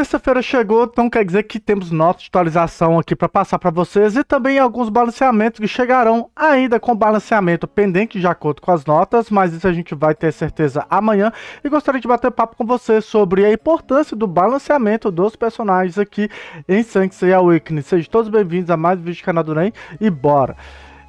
Terça-feira chegou, então quer dizer que temos nota de atualização aqui para passar para vocês e também alguns balanceamentos que chegarão ainda com balanceamento pendente de acordo com as notas, mas isso a gente vai ter certeza amanhã. E gostaria de bater papo com vocês sobre a importância do balanceamento dos personagens aqui em Sanctuary Awakening. Sejam todos bem-vindos a mais um vídeo do canal do NEM e bora!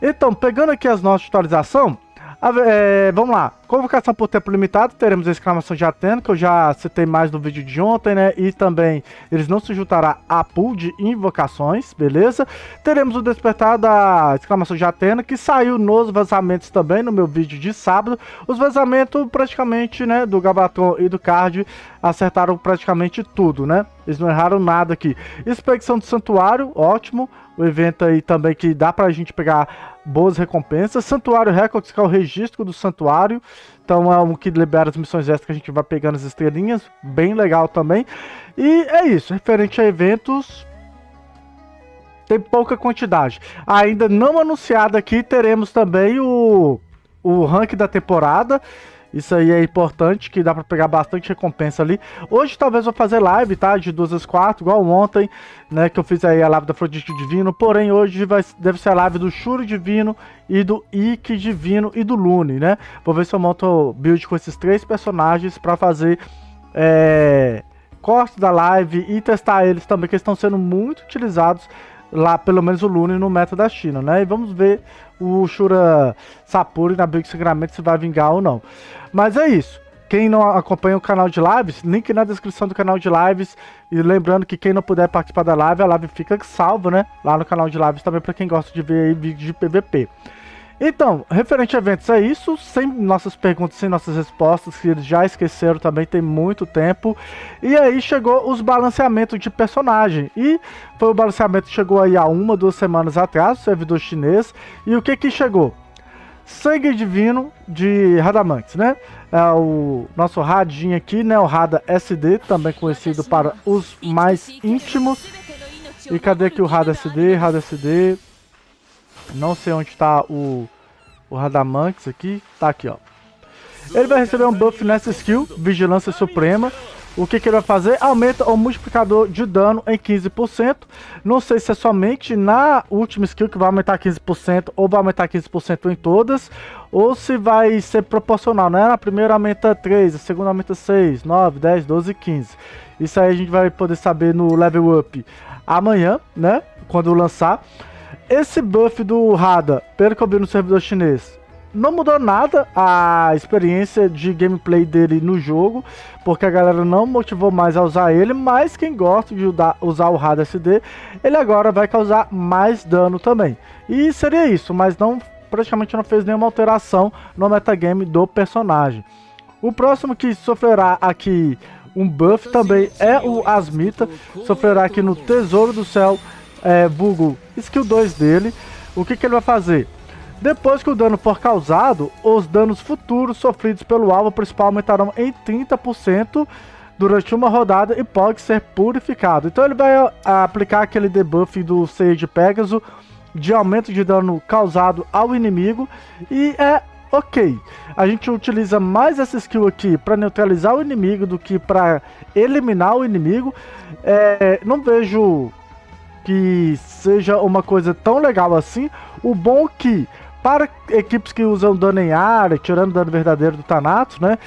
Então, pegando aqui as notas de atualização, é, vamos lá. Convocação por tempo limitado, teremos a exclamação de Atena, que eu já citei mais no vídeo de ontem, né? E também eles não se juntará a pool de invocações, beleza? Teremos o despertar da exclamação de Atena, que saiu nos vazamentos também, no meu vídeo de sábado. Os vazamentos praticamente, né, do Gabaton e do Card acertaram praticamente tudo, né? Eles não erraram nada aqui. Expedição do Santuário, ótimo. Evento aí também que dá pra gente pegar boas recompensas. Santuário Records, que é o registro do santuário. Então é um que libera as missões extras que a gente vai pegando as estrelinhas. Bem legal também. E é isso. Referente a eventos, tem pouca quantidade. Ainda não anunciado aqui, teremos também o, o rank da temporada. Isso aí é importante, que dá para pegar bastante recompensa ali. Hoje talvez eu vou fazer live, tá? De 2 às 4, igual ontem, né? Que eu fiz aí a live da Afrodite Divino. Porém, hoje vai, deve ser a live do Shuro Divino e do Ikki Divino e do Lune, né? Vou ver se eu monto build com esses três personagens para fazer é, corte da live e testar eles também, que estão sendo muito utilizados lá, pelo menos o Lune no meta da China, né? E vamos ver o Shura Sapuri na Big Sagramento se vai vingar ou não. Mas é isso. Quem não acompanha o canal de lives, link na descrição do canal de lives. E lembrando que quem não puder participar da live, a live fica salva, né? Lá no canal de lives também para quem gosta de ver vídeos de PVP. Então, referente a eventos é isso, sem nossas perguntas, sem nossas respostas, que eles já esqueceram também tem muito tempo. E aí chegou os balanceamentos de personagem. E foi o balanceamento que chegou aí há uma, duas semanas atrás, o servidor chinês. E o que que chegou? Sangue Divino de Radamantes, né? É o nosso radinho aqui, né? O Rada SD, também conhecido para os mais íntimos. E cadê aqui o Rada SD? Rada SD. Não sei onde está o, o aqui. Tá aqui, ó. Ele vai receber um buff nessa skill, Vigilância Suprema. O que, que, ele vai fazer? Aumenta o multiplicador de dano em 15%. Não sei se é somente na última skill que vai aumentar 15% ou vai aumentar 15% em todas. Ou se vai ser proporcional, né? Na primeira aumenta 3, a segunda aumenta 6, 9, 10, 12 15. Isso aí a gente vai poder saber no level up amanhã, né? Quando lançar. Esse buff do Rada, pelo que eu vi no servidor chinês, não mudou nada a experiência de gameplay dele no jogo, porque a galera não motivou mais a usar ele, mas quem gosta de usar o Rada SD, ele agora vai causar mais dano também. E seria isso, mas não praticamente não fez nenhuma alteração no metagame do personagem. O próximo que sofrerá aqui um buff também é o Asmita, sofrerá aqui no Tesouro do Céu é, vulgo skill 2 dele, o que, que ele vai fazer? Depois que o dano for causado, os danos futuros sofridos pelo alvo principal aumentarão em 30% durante uma rodada e pode ser purificado. Então ele vai aplicar aquele debuff do Sage Pegasus de aumento de dano causado ao inimigo e é ok. A gente utiliza mais essa skill aqui para neutralizar o inimigo do que para eliminar o inimigo. É, não vejo que seja uma coisa tão legal assim. O bom é que, para equipes que usam dano em área, tirando dano verdadeiro do Thanatos, né?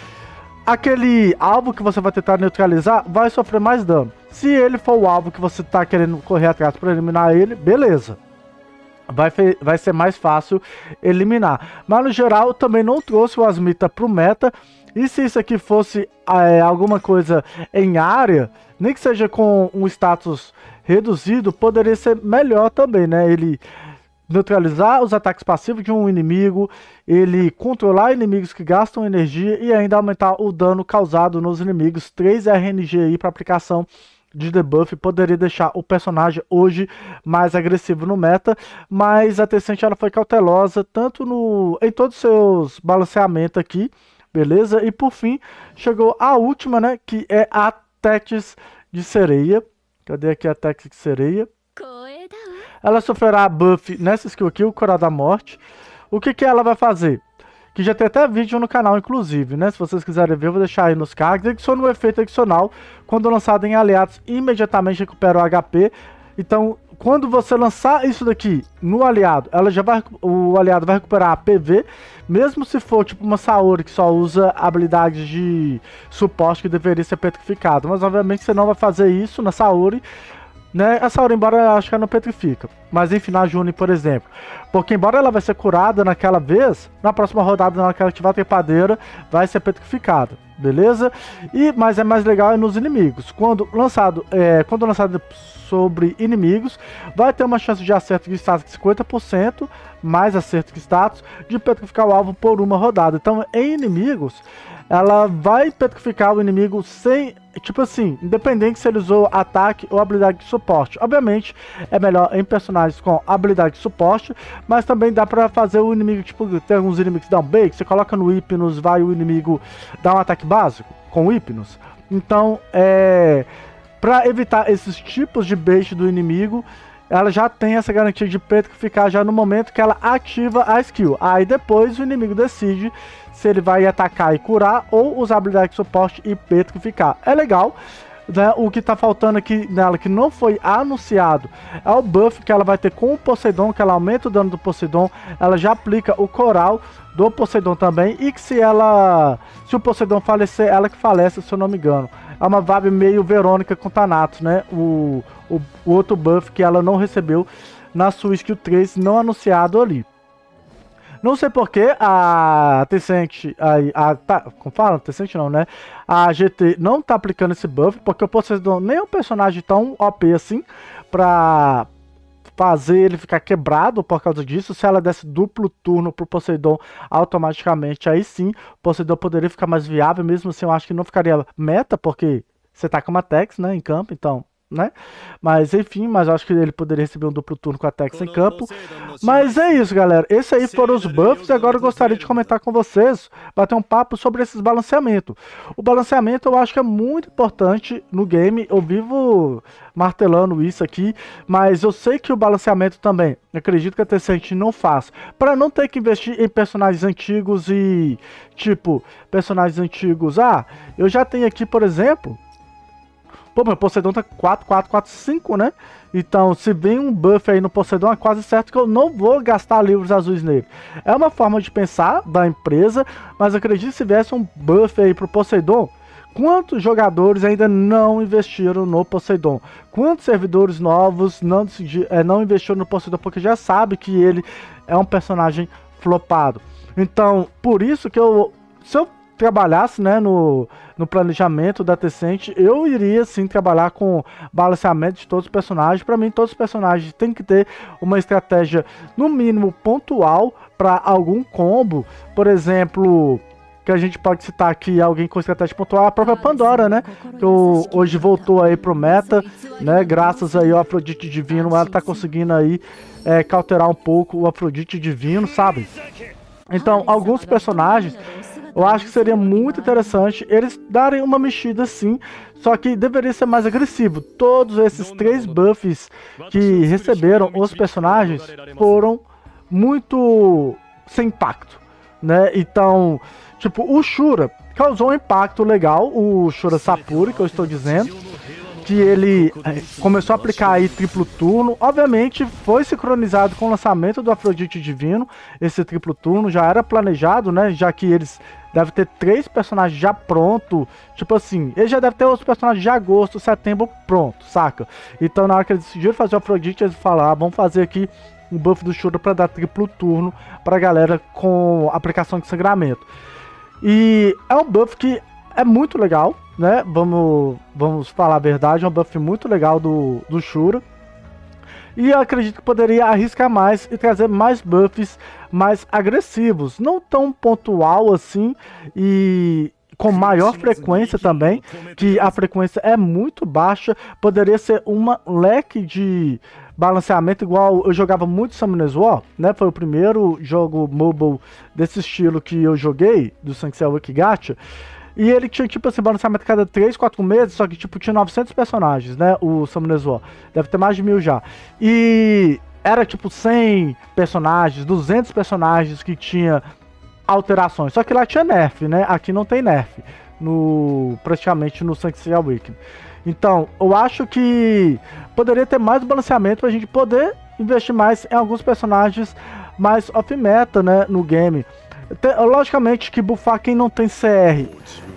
Aquele alvo que você vai tentar neutralizar vai sofrer mais dano. Se ele for o alvo que você está querendo correr atrás para eliminar ele, beleza. Vai, vai ser mais fácil eliminar. Mas no geral, também não trouxe o Asmita pro meta. E se isso aqui fosse é, alguma coisa em área, nem que seja com um status reduzido, poderia ser melhor também, né? Ele neutralizar os ataques passivos de um inimigo, ele controlar inimigos que gastam energia e ainda aumentar o dano causado nos inimigos. 3 RNG aí para aplicação de debuff poderia deixar o personagem hoje mais agressivo no meta, mas a Tencent ela foi cautelosa tanto no em todos os seus balanceamentos aqui, beleza? E por fim, chegou a última, né, que é a Tétis de Sereia. Cadê aqui a Tétis de Sereia? Ela sofrerá buff nessa skill aqui, o Coral da Morte. O que que ela vai fazer? que já tem até vídeo no canal, inclusive, né? Se vocês quiserem ver, eu vou deixar aí nos cards. Adiciona um efeito adicional, quando lançado em aliados, imediatamente recupera o HP. Então, quando você lançar isso daqui no aliado, ela já vai, o aliado vai recuperar a PV, mesmo se for tipo uma Saori que só usa habilidades de suporte que deveria ser petrificado. Mas obviamente você não vai fazer isso na Saori, né? A Saori, embora eu acho que ela não petrifica. Mas enfim, na Juni, por exemplo. Porque embora ela vai ser curada naquela vez, na próxima rodada, na hora que ela ativar a trepadeira, vai ser petrificada. Beleza? E, mas é mais legal é nos inimigos. Quando lançado, é, quando lançado sobre inimigos, vai ter uma chance de acerto de status de 50%, mais acerto de status, de petrificar o alvo por uma rodada. Então, em inimigos, ela vai petrificar o inimigo sem. Tipo assim, independente se ele usou ataque ou habilidade de suporte. Obviamente, é melhor em personagens com habilidade de suporte, mas também dá pra fazer o inimigo, tipo, tem alguns inimigos que dão bait, você coloca no Hipnos, vai o inimigo dar um ataque básico com o Hipnos. Então, é. Pra evitar esses tipos de bait do inimigo, ela já tem essa garantia de petrificar já no momento que ela ativa a skill. Aí depois o inimigo decide se ele vai atacar e curar ou usar habilidade de suporte e petrificar. É legal. Né, o que tá faltando aqui nela, que não foi anunciado, é o buff que ela vai ter com o Poseidon, que ela aumenta o dano do Poseidon, ela já aplica o coral do Poseidon também, e que se ela. Se o Poseidon falecer, ela que falece, se eu não me engano. É uma vibe meio Verônica com Thanatos, né? O, o, o outro buff que ela não recebeu na sua skill 3, não anunciado ali. Não sei porque a Tencent, a, a, tá, como fala? Tencent não, né? A GT não tá aplicando esse buff, porque o Poseidon nem é um personagem tão OP assim pra fazer ele ficar quebrado por causa disso. Se ela desse duplo turno pro Poseidon automaticamente, aí sim, Poseidon poderia ficar mais viável, mesmo assim eu acho que não ficaria meta, porque você tá com uma Tex, né, em campo, então né? Mas enfim, mas acho que ele poderia receber um duplo turno com a Tex em campo. Mas é isso, galera. Esses aí foram os buffs. E agora eu gostaria de comentar com vocês, bater um papo sobre esses balanceamentos. O balanceamento eu acho que é muito importante no game. Eu vivo martelando isso aqui, mas eu sei que o balanceamento também, acredito que a Tencent não faz, para não ter que investir em personagens antigos e tipo, personagens antigos. Ah, eu já tenho aqui, por exemplo, Pô, meu Poseidon tá 4, 4, 4, 5, né? Então, se vem um buff aí no Poseidon, é quase certo que eu não vou gastar livros azuis nele. É uma forma de pensar da empresa, mas acredito que se viesse um buff aí pro Poseidon, quantos jogadores ainda não investiram no Poseidon? Quantos servidores novos não, é, não investiram no Poseidon porque já sabe que ele é um personagem flopado? Então, por isso que eu. Se eu trabalhasse né, no, no planejamento da Tencent, eu iria sim trabalhar com balanceamento de todos os personagens. Para mim, todos os personagens têm que ter uma estratégia, no mínimo, pontual para algum combo. Por exemplo, que a gente pode citar aqui alguém com estratégia pontual, a própria Pandora, né? Que hoje voltou aí pro meta, né? Graças aí ao Afrodite Divino, ela tá conseguindo aí é, cauterar um pouco o Afrodite Divino, sabe? Então, alguns personagens eu acho que seria muito interessante eles darem uma mexida assim, só que deveria ser mais agressivo. Todos esses três buffs que receberam os personagens foram muito sem impacto, né? Então, tipo, o Shura causou um impacto legal, o Shura Sapuri, que eu estou dizendo, que ele é, começou a aplicar aí triplo turno. Obviamente foi sincronizado com o lançamento do Afrodite Divino, esse triplo turno já era planejado, né? Já que eles deve ter três personagens já pronto. Tipo assim, ele já deve ter os personagens de agosto, setembro pronto, saca? Então na hora que eles decidiram fazer o Afrodite, eles falaram, ah, vamos fazer aqui um buff do Shura para dar triplo turno pra galera com aplicação de sangramento. E é um buff que é muito legal, né? Vamos, vamos falar a verdade, é um buff muito legal do, do Shura. E eu acredito que poderia arriscar mais e trazer mais buffs mais agressivos. Não tão pontual assim e com maior frequência também, que a frequência é muito baixa, poderia ser uma leque de balanceamento igual eu jogava muito Summoners War, né? Foi o primeiro jogo mobile desse estilo que eu joguei, do Sanctuary Gacha. E ele tinha, tipo assim, balanceamento cada 3, 4 meses, só que, tipo, tinha 900 personagens, né? O Summoners War. Deve ter mais de mil já. E era, tipo, 100 personagens, 200 personagens que tinha alterações. Só que lá tinha nerf, né? Aqui não tem nerf. No, praticamente no Sanctuary Awakening. Então, eu acho que poderia ter mais balanceamento pra gente poder investir mais em alguns personagens mais off-meta, né, no game. Logicamente que bufar quem não tem CR,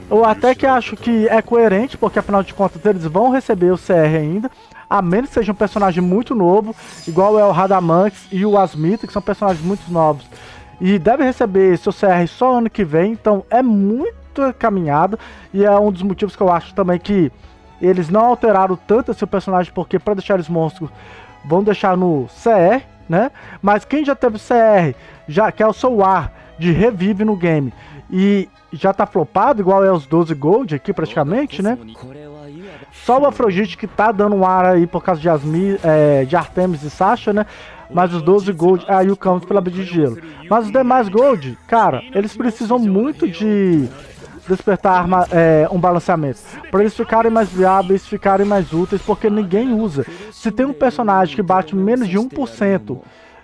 eu até que acho que é coerente, porque afinal de contas eles vão receber o CR ainda, a menos que seja um personagem muito novo, igual é o Radamanx e o Asmita, que são personagens muito novos. E deve receber seu CR só ano que vem, então é muito caminhado, e é um dos motivos que eu acho também que eles não alteraram tanto esse personagem, porque para deixar eles monstros, vão deixar no CR, né? Mas quem já teve CR, já que é o seu ar de revive no game, e já tá flopado, igual é os 12 Gold aqui praticamente, né? Só o Afrodite que tá dando um ar aí por causa de, Asmi, é, de Artemis e Sasha, né? Mas os 12 Gold, aí o Camus pela de gelo. Mas os demais Gold, cara, eles precisam muito de despertar arma, é, um balanceamento. Para eles ficarem mais viáveis, ficarem mais úteis, porque ninguém usa. Se tem um personagem que bate menos de 1%,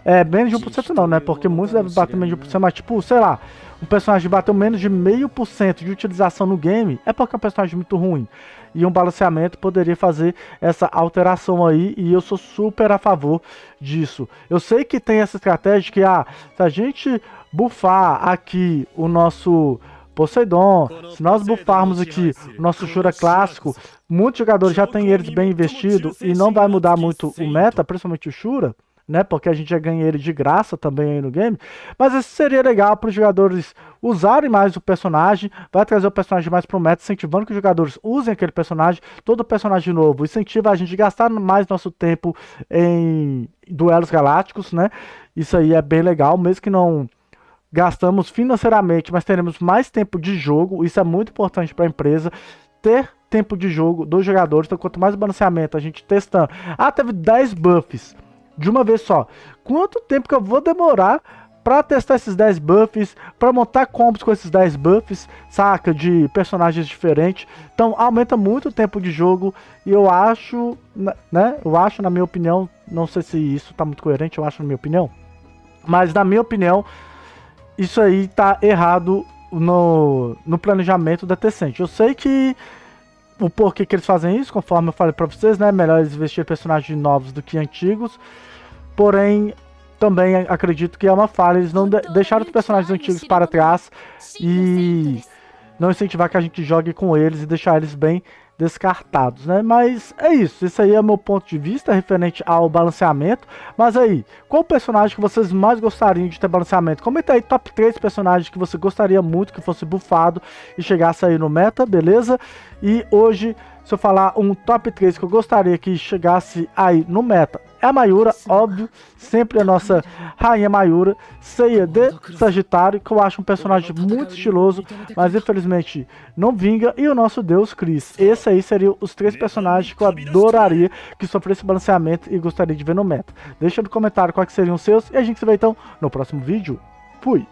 é, menos de 1% não, né? Porque muitos devem bater menos de 1%, mas tipo, sei lá, um personagem bateu menos de meio por cento de utilização no game, é porque é um personagem muito ruim. E um balanceamento poderia fazer essa alteração aí, e eu sou super a favor disso. Eu sei que tem essa estratégia que, ah, se a gente buffar aqui o nosso Poseidon, se nós bufarmos aqui o nosso Shura clássico, muitos jogadores já têm eles bem investidos e não vai mudar muito o meta, principalmente o Shura né? Porque a gente já ganha ele de graça também aí no game. Mas isso seria legal para os jogadores usarem mais o personagem, vai trazer o personagem mais pro meta, incentivando que os jogadores usem aquele personagem, todo personagem novo, incentiva a gente a gastar mais nosso tempo em duelos galácticos, né? Isso aí é bem legal, mesmo que não gastamos financeiramente, mas teremos mais tempo de jogo, isso é muito importante para a empresa ter tempo de jogo dos jogadores, então quanto mais balanceamento a gente testando. Ah, teve 10 buffs de uma vez só. Quanto tempo que eu vou demorar para testar esses 10 buffs, para montar combos com esses 10 buffs, saca? De personagens diferentes. Então aumenta muito o tempo de jogo e eu acho, né? Eu acho, na minha opinião, não sei se isso tá muito coerente, eu acho na minha opinião. Mas na minha opinião, isso aí tá errado no, no planejamento da Tecente. Eu sei que o porquê que eles fazem isso, conforme eu falei pra vocês, né? Melhor eles vestir personagens novos do que antigos. Porém, também acredito que é uma falha. Eles não de deixaram os personagens antigos para trás e não incentivar que a gente jogue com eles e deixar eles bem descartados, né? Mas é isso, esse aí é meu ponto de vista referente ao balanceamento. Mas aí, qual personagem que vocês mais gostariam de ter balanceamento? Comenta aí top 3 personagens que você gostaria muito que fosse bufado e chegasse aí no meta, beleza? E hoje, se eu falar um top 3 que eu gostaria que chegasse aí no meta, é a Mayura, óbvio, sempre a nossa rainha Mayura, ceia de Sagitário, que eu acho um personagem muito estiloso, mas infelizmente não vinga, e o nosso deus Chris. Esse aí seriam os três personagens que eu adoraria que sofresse balanceamento e gostaria de ver no meta. Deixa no comentário quais seriam os seus, e a gente se vê então no próximo vídeo. Fui!